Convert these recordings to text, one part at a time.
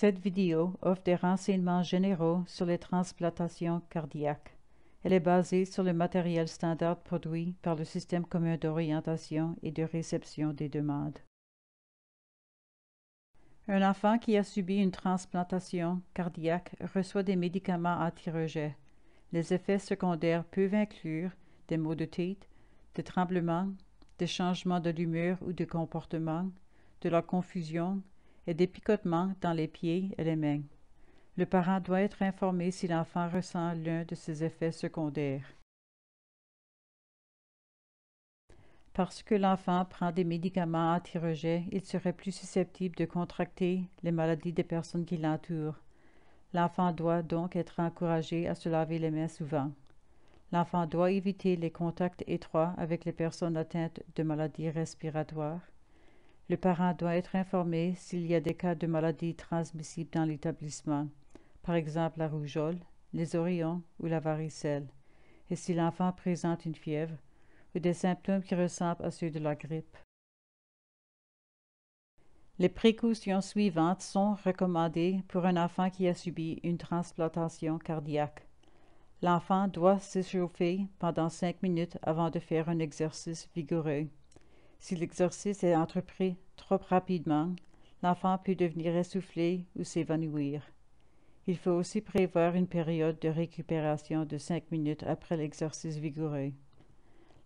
Cette vidéo offre des renseignements généraux sur les transplantations cardiaques. Elle est basée sur le matériel standard produit par le Système commun d'orientation et de réception des demandes. Un enfant qui a subi une transplantation cardiaque reçoit des médicaments anti-rejet. Les effets secondaires peuvent inclure des maux de tête, des tremblements, des changements de l'humeur ou de comportement, de la confusion et des picotements dans les pieds et les mains. Le parent doit être informé si l'enfant ressent l'un de ces effets secondaires. Parce que l'enfant prend des médicaments anti-rejet, il serait plus susceptible de contracter les maladies des personnes qui l'entourent. L'enfant doit donc être encouragé à se laver les mains souvent. L'enfant doit éviter les contacts étroits avec les personnes atteintes de maladies respiratoires. Le parent doit être informé s'il y a des cas de maladies transmissibles dans l'établissement, par exemple la rougeole, les oreillons ou la varicelle, et si l'enfant présente une fièvre, ou des symptômes qui ressemblent à ceux de la grippe. Les précautions suivantes sont recommandées pour un enfant qui a subi une transplantation cardiaque. L'enfant doit s'échauffer pendant cinq minutes avant de faire un exercice vigoureux. Si l'exercice est entrepris trop rapidement, l'enfant peut devenir essoufflé ou s'évanouir. Il faut aussi prévoir une période de récupération de cinq minutes après l'exercice vigoureux.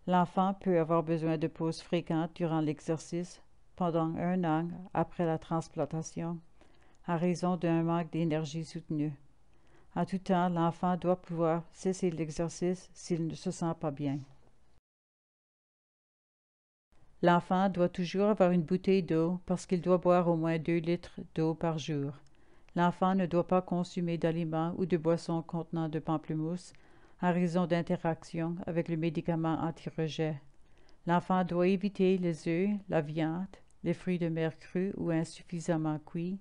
L'enfant peut avoir besoin de pauses fréquentes durant l'exercice pendant un an après la transplantation, à raison d'un manque d'énergie soutenue. En tout temps, l'enfant doit pouvoir cesser l'exercice s'il ne se sent pas bien. L'enfant doit toujours avoir une bouteille d'eau parce qu'il doit boire au moins deux litres d'eau par jour. L'enfant ne doit pas consommer d'aliments ou de boissons contenant de pamplemousse en raison d'interactions avec le médicament anti-rejet. L'enfant doit éviter les œufs, la viande, les fruits de mer crus ou insuffisamment cuits,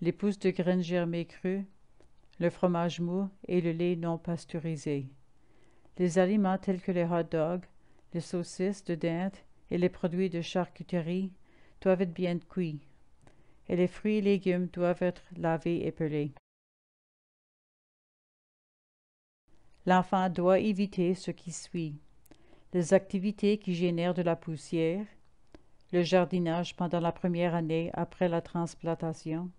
les pousses de graines germées crues, le fromage mou et le lait non pasteurisé. Les aliments tels que les hot dogs, les saucisses de dinde et les produits de charcuterie doivent être bien cuits, et les fruits et légumes doivent être lavés et pelés. L'enfant doit éviter ce qui suit les activités qui génèrent de la poussière, le jardinage pendant la première année après la transplantation,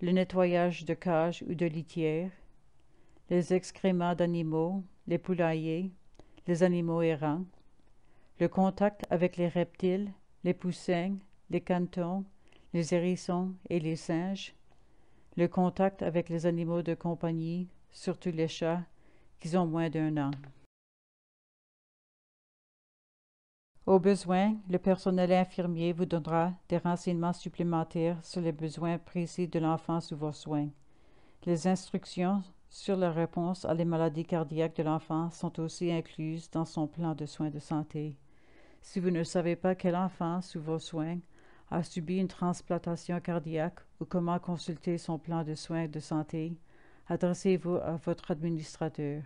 le nettoyage de cages ou de litières, les excréments d'animaux, les poulaillers, les animaux errants, le contact avec les reptiles, les poussins, les cantons, les hérissons et les singes, le contact avec les animaux de compagnie, surtout les chats, qui ont moins d'un an. Au besoin, le personnel infirmier vous donnera des renseignements supplémentaires sur les besoins précis de l'enfant sous vos soins. Les instructions sur la réponse à les maladies cardiaques de l'enfant sont aussi incluses dans son plan de soins de santé. Si vous ne savez pas quel enfant sous vos soins a subi une transplantation cardiaque ou comment consulter son plan de soins de santé, adressez-vous à votre administrateur.